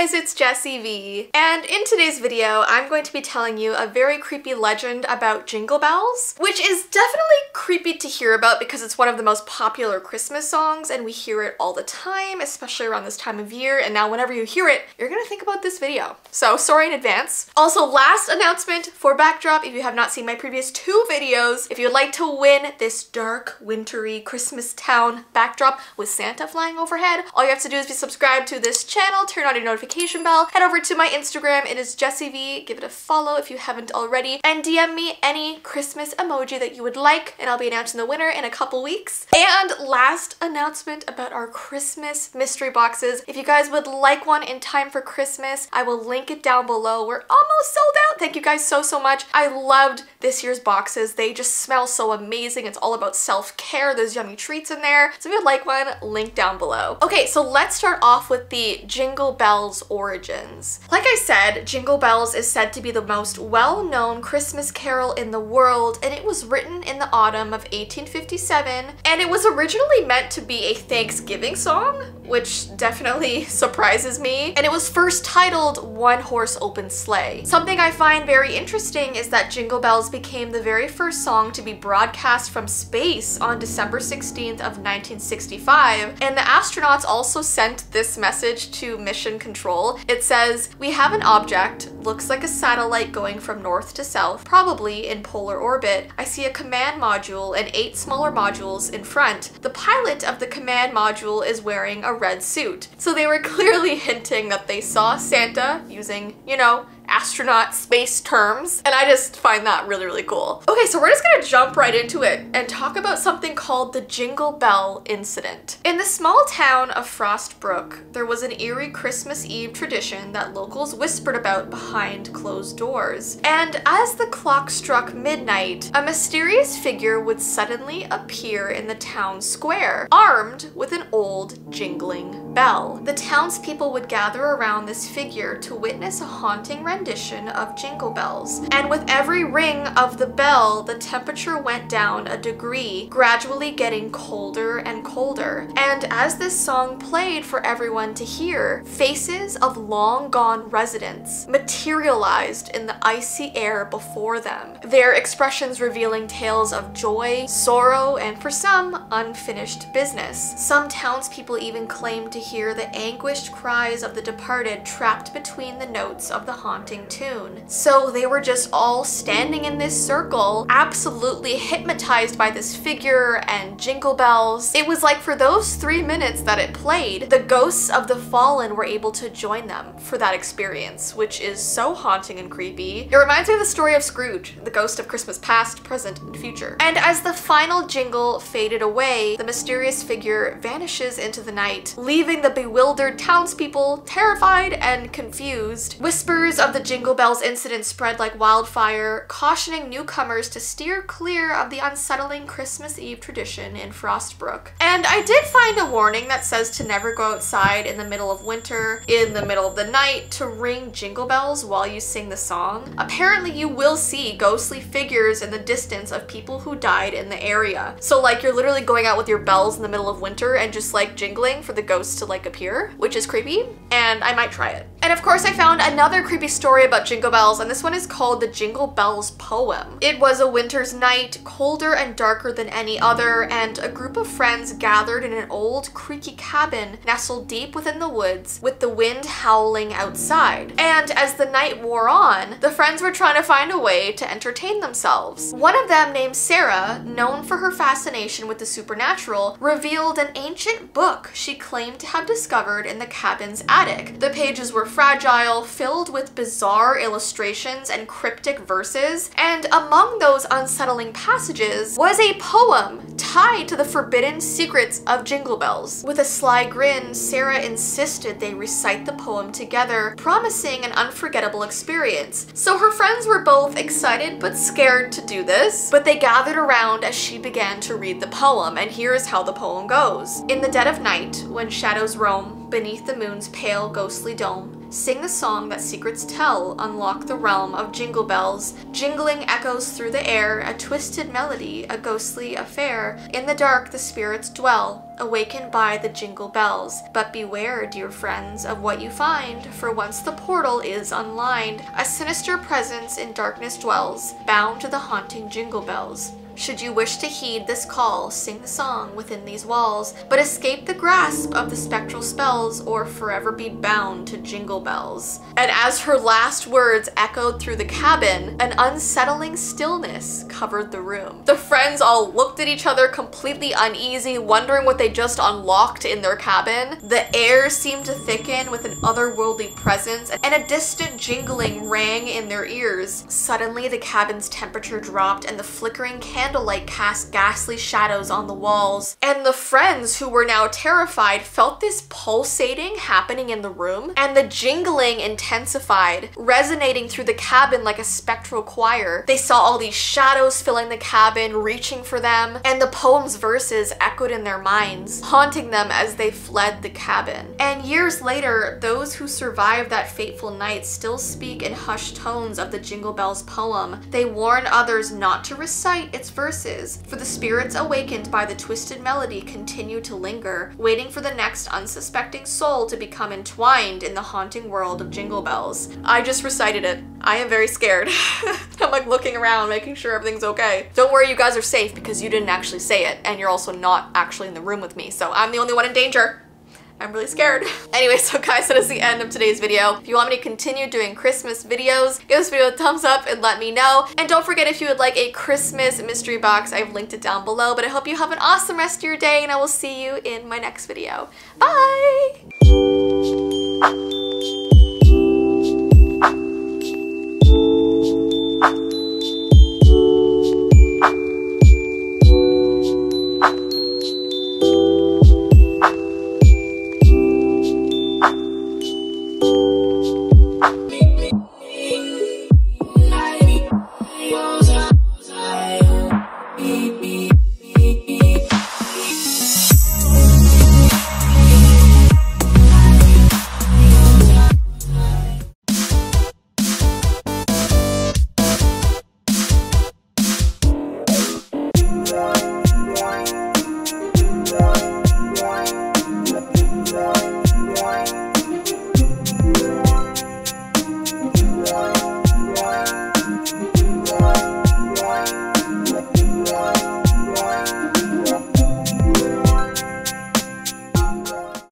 guys, it's Jessii Vee. And in today's video, I'm going to be telling you a very creepy legend about Jingle Bells, which is definitely creepy to hear about because it's one of the most popular Christmas songs and we hear it all the time, especially around this time of year. And now whenever you hear it, you're gonna think about this video. So sorry in advance. Also, last announcement for Backdrop, if you have not seen my previous two videos, if you'd like to win this dark, wintry Christmas town backdrop with Santa flying overhead, all you have to do is be subscribed to this channel, turn on your notification bell, head over to my Instagram, it is Jessii Vee, give it a follow if you haven't already, and DM me any Christmas emoji that you would like, and I'll be announcing the winner in a couple weeks. And last announcement about our Christmas mystery boxes. If you guys would like one in time for Christmas, I will link it down below. We're almost sold out. Thank you guys so, so much. I loved this year's boxes. They just smell so amazing. It's all about self-care. There's yummy treats in there. So if you'd like one, link down below. Okay, so let's start off with the Jingle Bell Bells origins. Like I said, Jingle Bells is said to be the most well-known Christmas carol in the world and it was written in the autumn of 1857 and it was originally meant to be a Thanksgiving song, which definitely surprises me. And it was first titled One Horse Open Sleigh. Something I find very interesting is that Jingle Bells became the very first song to be broadcast from space on December 16th of 1965 and the astronauts also sent this message to Mission control. It says, we have an object, looks like a satellite going from north to south, probably in polar orbit. I see a command module and eight smaller modules in front. The pilot of the command module is wearing a red suit. So they were clearly hinting that they saw Santa using, you know, astronaut space terms, and I just find that really, really cool. Okay, so we're just gonna jump right into it and talk about something called the Jingle Bell Incident. In the small town of Frostbrook, there was an eerie Christmas Eve tradition that locals whispered about behind closed doors. And as the clock struck midnight, a mysterious figure would suddenly appear in the town square, armed with an old jingling bell. The townspeople would gather around this figure to witness a haunting rendition of Jingle Bells. And with every ring of the bell, the temperature went down a degree, gradually getting colder and colder. And as this song played for everyone to hear, faces of long gone residents materialized in the icy air before them, their expressions revealing tales of joy, sorrow, and for some, unfinished business. Some townspeople even claimed to hear the anguished cries of the departed trapped between the notes of the haunting tune. So they were just all standing in this circle, absolutely hypnotized by this figure and jingle bells. It was like for those three minutes that it played, the ghosts of the fallen were able to join them for that experience, which is so haunting and creepy. It reminds me of the story of Scrooge, the ghost of Christmas past, present, and future. And as the final jingle faded away, the mysterious figure vanishes into the night, leaving leaving the bewildered townspeople terrified and confused. Whispers of the Jingle Bells incident spread like wildfire, cautioning newcomers to steer clear of the unsettling Christmas Eve tradition in Frostbrook. And I did find a warning that says to never go outside in the middle of winter, in the middle of the night, to ring jingle bells while you sing the song. Apparently you will see ghostly figures in the distance of people who died in the area. So like you're literally going out with your bells in the middle of winter and just like jingling for the ghosts to like appear, which is creepy, and I might try it. And of course I found another creepy story about Jingle Bells, and this one is called the Jingle Bells Poem. It was a winter's night, colder and darker than any other, and a group of friends gathered in an old creaky cabin nestled deep within the woods with the wind howling outside. And as the night wore on, the friends were trying to find a way to entertain themselves. One of them, named Sarah, known for her fascination with the supernatural, revealed an ancient book she claimed to have discovered in the cabin's attic. The pages were fragile, filled with bizarre illustrations and cryptic verses, and among those unsettling passages was a poem tied to the forbidden secrets of Jingle Bells. With a sly grin, Sarah insisted they recite the poem together, promising an unforgettable experience. So her friends were both excited but scared to do this, but they gathered around as she began to read the poem, and here's how the poem goes. In the dead of night, when shadows roam beneath the moon's pale ghostly dome, Sing the song that secrets tell, unlock the realm of jingle bells. Jingling echoes through the air, a twisted melody, a ghostly affair. In the dark the spirits dwell, awakened by the jingle bells. But beware, dear friends, of what you find, for once the portal is unlined, a sinister presence in darkness dwells, bound to the haunting jingle bells. Should you wish to heed this call, sing the song within these walls, but escape the grasp of the spectral spells or forever be bound to jingle bells. And as her last words echoed through the cabin, an unsettling stillness covered the room. The friends all looked at each other completely uneasy, wondering what they just unlocked in their cabin. The air seemed to thicken with an otherworldly presence, and a distant jingling rang in their ears. Suddenly, the cabin's temperature dropped, and the flickering candle candlelight cast ghastly shadows on the walls. And the friends who were now terrified felt this pulsating happening in the room, and the jingling intensified, resonating through the cabin like a spectral choir. They saw all these shadows filling the cabin, reaching for them, and the poem's verses echoed in their minds, haunting them as they fled the cabin. And years later, those who survived that fateful night still speak in hushed tones of the Jingle Bells poem. They warn others not to recite its verses, for the spirits awakened by the twisted melody continue to linger, waiting for the next unsuspecting soul to become entwined in the haunting world of Jingle Bells. I just recited it. I am very scared. I'm like looking around, making sure everything's okay. Don't worry, you guys are safe because you didn't actually say it, and you're also not actually in the room with me, so I'm the only one in danger. I'm really scared. anyway, so guys, that is the end of today's video. If you want me to continue doing Christmas videos, give this video a thumbs up and let me know. And don't forget if you would like a Christmas mystery box, I've linked it down below. But I hope you have an awesome rest of your day and I will see you in my next video. Bye!